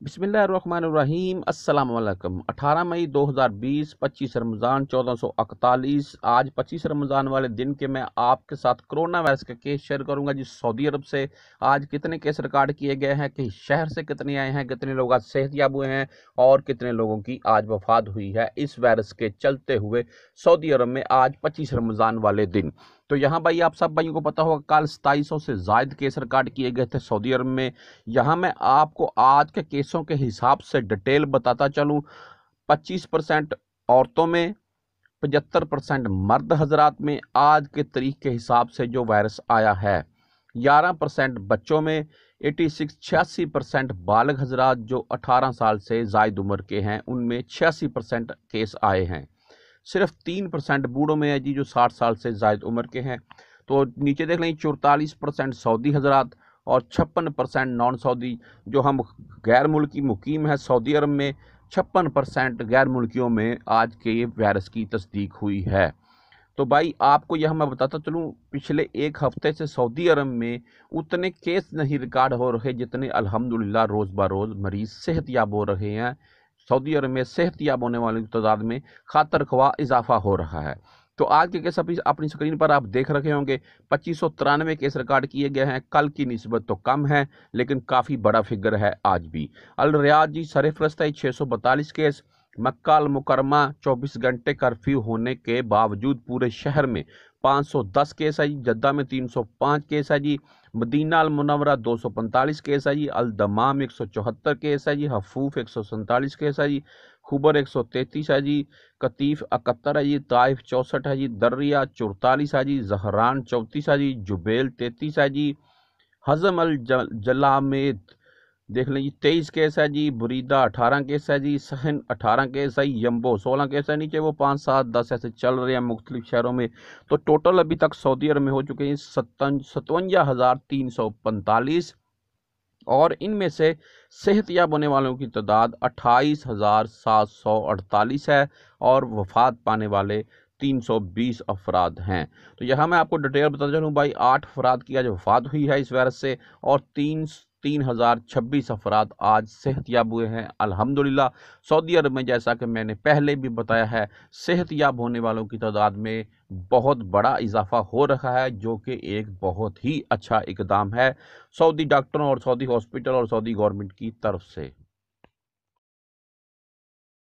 अस्सलाम वालेकुम 18 मई 2020 25 रमज़ान 1441 आज 25 रमज़ान वाले दिन के मैं आपके साथ कोरोना वायरस के केस शेयर करूँगा जी सऊदी अरब से। आज कितने केस रिकॉर्ड किए गए हैं कि शहर से कितने आए हैं, कितने लोग आज सेहतियाब हुए हैं और कितने लोगों की आज वफात हुई है इस वायरस के चलते हुए सऊदी अरब में आज पच्चीस रमज़ान वाले दिन। तो यहाँ भाई, आप सब भाइयों को पता होगा, कल सताईस सौ से जायद केस रिकॉर्ड किए गए थे सऊदी अरब में। यहाँ मैं आपको आज के केसों के हिसाब से डिटेल बताता चलूँ, पच्चीस परसेंट औरतों में, पचहत्तर परसेंट मर्द हजरात में, आज के तरीक के हिसाब से जो वायरस आया है। ग्यारह परसेंट बच्चों में, एटी सिक्स छियासी परसेंट बालग हजरात जो अठारह साल से जायद उम्र के हैं, उनमें छियासी परसेंट केस आए हैं। सिर्फ़ तीन परसेंट बूढ़ों में है जी जो साठ साल से जायद उम्र के हैं। तो नीचे देख लें, चौतालीस परसेंट सऊदी हजरात और छप्पन परसेंट नॉन सऊदी जो हम गैर मुल्की मुकीम है सऊदी अरब में, छप्पन परसेंट गैर मुल्कियों में आज के वायरस की तस्दीक हुई है। तो भाई, आपको यह मैं बताता चलूँ, पिछले एक हफ़्ते से सऊदी अरब में उतने केस नहीं रिकॉर्ड हो रहे जितने अल्हम्दुलिल्लाह रोज़ ब रोज़ मरीज़ सेहतियाब हो रहे हैं। सऊदी अरब में सेहतियाब होने वालों की तादाद में खातर खवा इजाफा हो रहा है। तो आज के केस अभी अपनी स्क्रीन पर आप देख रखे होंगे, पच्चीस केस रिकॉर्ड किए गए हैं। कल की नस्बत तो कम है, लेकिन काफ़ी बड़ा फिगर है आज भी। अल रियाज जी, सरफरस्त है छः केस। मक्का मुकरमा 24 घंटे कर्फ्यू होने के बावजूद पूरे शहर में 510 केस है जी जद्दा में 305 केस है जी मदीना अलमुनवरा दो सौ पैंतालीस केस है जी अलदमाम एक सौ चौहत्तर केस है जी हफूफ एक सौ सैंतालीस केस है जी खुबर एक सौ तैंतीस है जी कतीफ़ इकहत्तर है जी ताइफ चौंसठ है जी दर्रिया चौतालीस है जी जहरान चौंतीस है जी जुबेल तैंतीस है जी हजम अल जलामेद देख लें जी, तेईस केस है जी, बुरीदा अठारह केस है जी, सहन अठारह केस है, यम्बो सोलह केस है, नीचे वो पाँच सात दस ऐसे चल रहे हैं मुख्तलिफ़ शहरों में। तो टोटल अभी तक सऊदी अरब में हो चुके हैं सत्तन, सतवंजा हज़ार तीन सौ पैंतालीस और इनमें से सेहतियाब होने वालों की तादाद अट्ठाईस हज़ार सात सौ अड़तालीस है और वफात पाने वाले 320 अफराद हैं। तो यहाँ मैं आपको डिटेल बताता चलूँ, भाई, आठ अफराद की आज वफात हुई है इस वायरस से और तीन तीन हज़ार छब्बीस अफराद आज सेहत याब हुए हैं। अल्हम्दुलिल्लाह, सऊदी अरब में जैसा कि मैंने पहले भी बताया है सेहत याब होने वालों की तादाद में बहुत बड़ा इजाफा हो रहा है, जो कि एक बहुत ही अच्छा इकदाम है सऊदी डॉक्टरों और सऊदी हॉस्पिटल और सऊदी गवर्नमेंट की तरफ़ से।